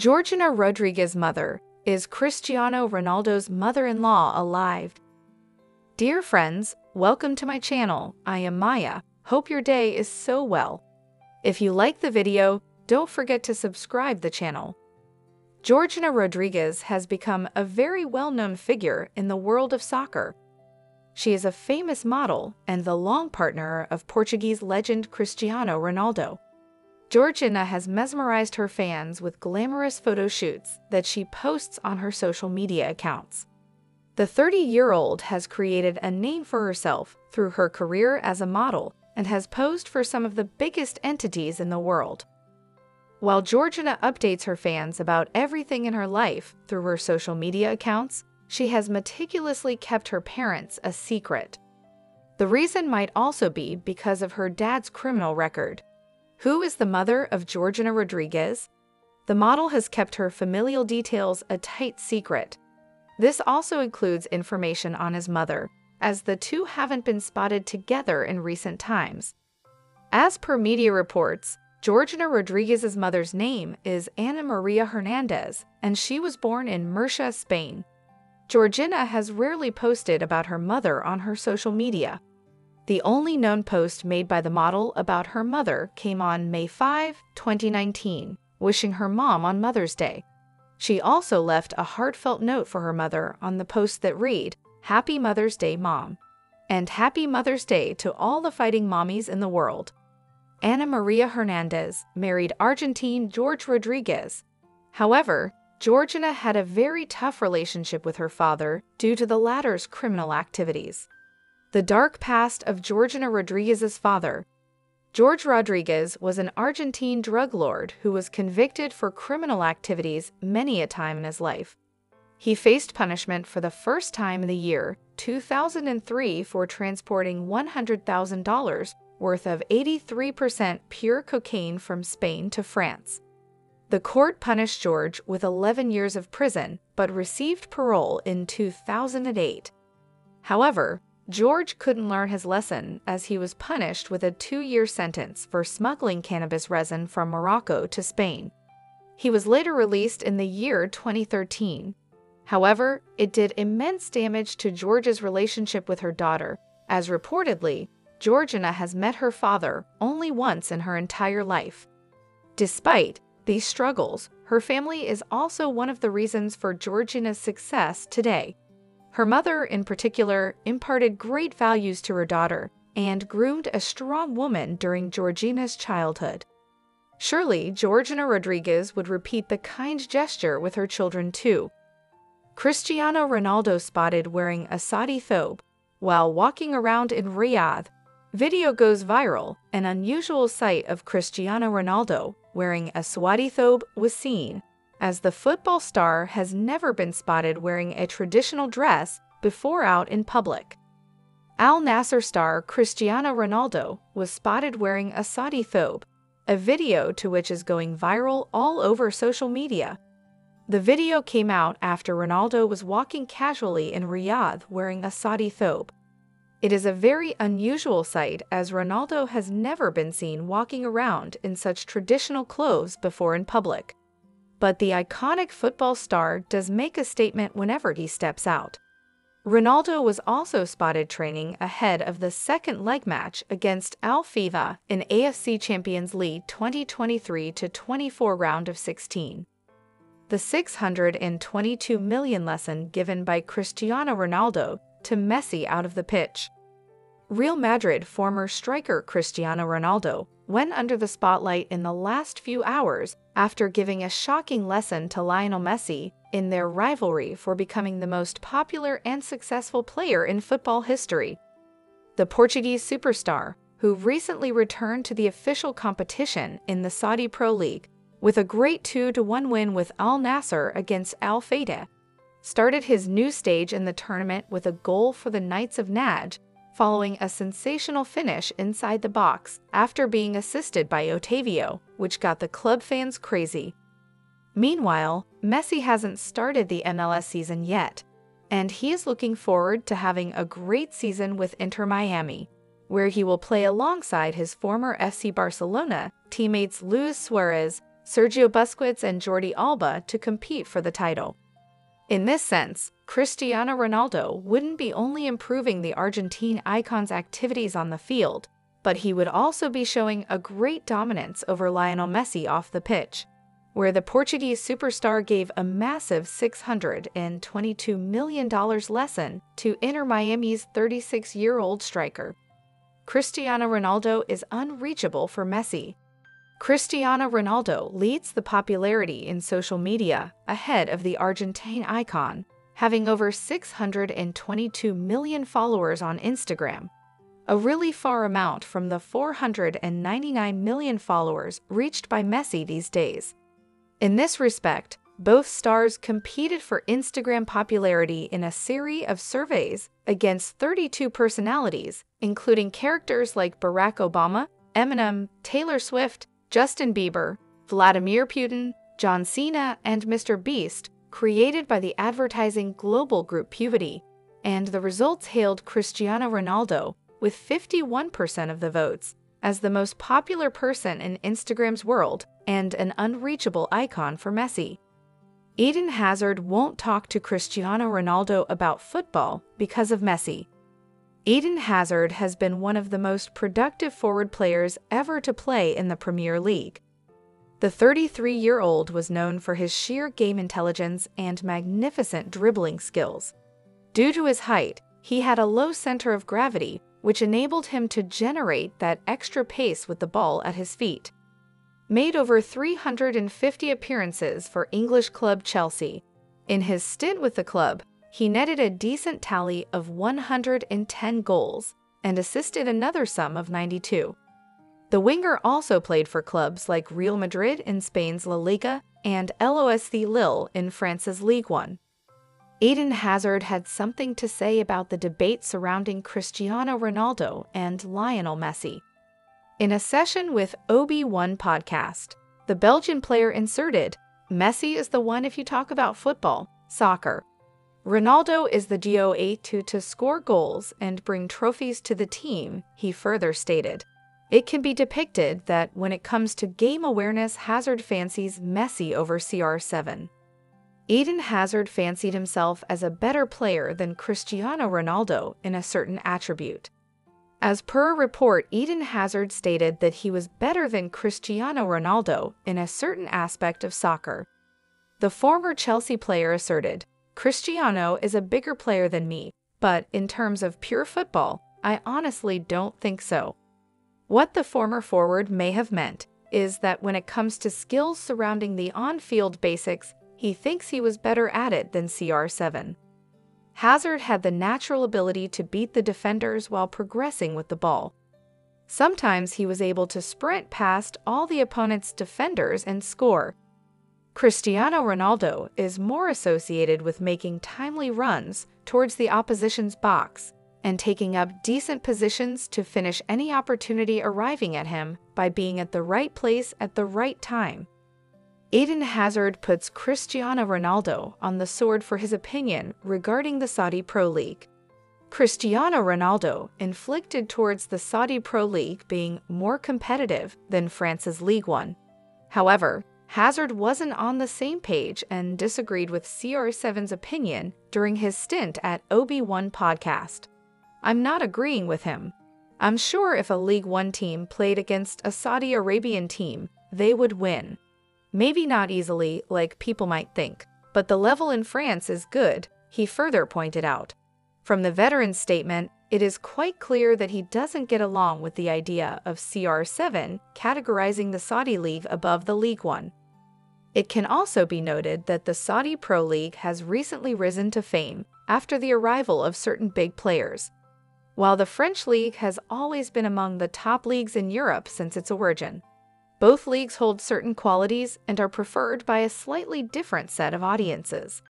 Georgina Rodriguez's mother is Cristiano Ronaldo's mother-in-law alive. Dear friends, welcome to my channel. I am Maya. Hope your day is so well. If you like the video, don't forget to subscribe the channel. Georgina Rodriguez has become a very well-known figure in the world of soccer. She is a famous model and the long partner of Portuguese legend Cristiano Ronaldo. Georgina has mesmerized her fans with glamorous photo shoots that she posts on her social media accounts. The 30-year-old has created a name for herself through her career as a model and has posed for some of the biggest entities in the world. While Georgina updates her fans about everything in her life through her social media accounts, she has meticulously kept her parents a secret. The reason might also be because of her dad's criminal record. Who is the mother of Georgina Rodriguez? The model has kept her familial details a tight secret. This also includes information on his mother, as the two haven't been spotted together in recent times. As per media reports, Georgina Rodriguez's mother's name is Ana Maria Hernandez, and she was born in Murcia, Spain. Georgina has rarely posted about her mother on her social media. The only known post made by the model about her mother came on May 5, 2019, wishing her mom on Mother's Day. She also left a heartfelt note for her mother on the post that read, Happy Mother's Day, Mom. And Happy Mother's Day to all the fighting mommies in the world. Ana Maria Hernandez married Argentine George Rodriguez. However, Georgina had a very tough relationship with her father due to the latter's criminal activities. The dark past of Georgina Rodriguez's father. George Rodriguez was an Argentine drug lord who was convicted for criminal activities many a time in his life. He faced punishment for the first time in the year 2003 for transporting $100,000 worth of 83% pure cocaine from Spain to France. The court punished George with 11 years of prison but received parole in 2008. However, George couldn't learn his lesson as he was punished with a two-year sentence for smuggling cannabis resin from Morocco to Spain. He was later released in the year 2013. However, it did immense damage to George's relationship with her daughter, as reportedly, Georgina has met her father only once in her entire life. Despite these struggles, her family is also one of the reasons for Georgina's success today. Her mother, in particular, imparted great values to her daughter and groomed a strong woman during Georgina's childhood. Surely, Georgina Rodriguez would repeat the kind gesture with her children too. Cristiano Ronaldo spotted wearing a Saudi thobe while walking around in Riyadh. Video goes viral. An unusual sight of Cristiano Ronaldo wearing a Saudi thobe was seen as the football star has never been spotted wearing a traditional dress before out in public. Al Nassr star Cristiano Ronaldo was spotted wearing a Saudi thobe, a video to which is going viral all over social media. The video came out after Ronaldo was walking casually in Riyadh wearing a Saudi thobe. It is a very unusual sight as Ronaldo has never been seen walking around in such traditional clothes before in public but the iconic football star does make a statement whenever he steps out. Ronaldo was also spotted training ahead of the second leg match against Al Feiha in AFC Champions League 2023-24 round of 16. The 622 million lesson given by Cristiano Ronaldo to Messi out of the pitch. Real Madrid former striker Cristiano Ronaldo went under the spotlight in the last few hours after giving a shocking lesson to Lionel Messi in their rivalry for becoming the most popular and successful player in football history. The Portuguese superstar, who recently returned to the official competition in the Saudi Pro League with a great 2-1 win with Al Nassr against Al Feiha, started his new stage in the tournament with a goal for the Knights of Najd following a sensational finish inside the box after being assisted by Otavio, which got the club fans crazy. Meanwhile, Messi hasn't started the MLS season yet, and he is looking forward to having a great season with Inter Miami, where he will play alongside his former FC Barcelona teammates Luis Suarez Sergio Busquets and Jordi Alba to compete for the title. In this sense, Cristiano Ronaldo wouldn't be only improving the Argentine icon's activities on the field, but he would also be showing a great dominance over Lionel Messi off the pitch, where the Portuguese superstar gave a massive $622 million lesson to Inter Miami's 36 year old striker. Cristiano Ronaldo is unreachable for Messi. Cristiano Ronaldo leads the popularity in social media ahead of the Argentine icon, having over 622 million followers on Instagram a really far amount from the 499 million followers reached by Messi these days. In this respect, both stars competed for Instagram popularity in a series of surveys against 32 personalities, including characters like Barack Obama, Eminem, Taylor Swift, Justin Bieber, Vladimir Putin, John Cena, and Mr. Beast, created by the advertising global group Pubity. And the results hailed Cristiano Ronaldo with 51% of the votes, as the most popular person in Instagram's world and an unreachable icon for Messi. Eden Hazard won't talk to Cristiano Ronaldo about football because of Messi. Eden Hazard has been one of the most productive forward players ever to play in the Premier League. The 33 year old was known for his sheer game intelligence and magnificent dribbling skills. Due to his height, he had a low center of gravity which enabled him to generate that extra pace with the ball at his feet. Made over 350 appearances for English club Chelsea. In his stint with the club, he netted a decent tally of 110 goals and assisted another sum of 92. The winger also played for clubs like Real Madrid in Spain's La Liga and LOSC Lille in France's Ligue 1. Eden Hazard had something to say about the debate surrounding Cristiano Ronaldo and Lionel Messi. In a session with OB1 podcast, the Belgian player inserted, Messi is the one if you talk about football, soccer. Ronaldo is the GOA to, score goals and bring trophies to the team, he further stated. It can be depicted that when it comes to game awareness, Hazard fancies Messi over CR7. Eden Hazard fancied himself as a better player than Cristiano Ronaldo in a certain attribute. As per a report, Eden Hazard stated that he was better than Cristiano Ronaldo in a certain aspect of soccer. The former Chelsea player asserted, Cristiano is a bigger player than me, but in terms of pure football, I honestly don't think so. What the former forward may have meant is that when it comes to skills surrounding the on field basics, he thinks he was better at it than CR7. Hazard had the natural ability to beat the defenders while progressing with the ball. Sometimes he was able to sprint past all the opponent's defenders and score. Cristiano Ronaldo is more associated with making timely runs towards the opposition's box and taking up decent positions to finish any opportunity arriving at him by being at the right place at the right time. Eden Hazard puts Cristiano Ronaldo on the sword for his opinion regarding the Saudi Pro League. Cristiano Ronaldo inflicted towards the Saudi Pro League being more competitive than France's League One. However, Hazard wasn't on the same page and disagreed with CR7's opinion during his stint at OB1 podcast. I'm not agreeing with him. I'm sure if a League One team played against a Saudi Arabian team, they would win. Maybe not easily, like people might think, but the level in France is good, he further pointed out. From the veteran's statement, it is quite clear that he doesn't get along with the idea of CR7 categorizing the Saudi League above the League One. It can also be noted that the Saudi Pro League has recently risen to fame after the arrival of certain big players, while the French League has always been among the top leagues in Europe since its origin. Both leagues hold certain qualities and are preferred by a slightly different set of audiences.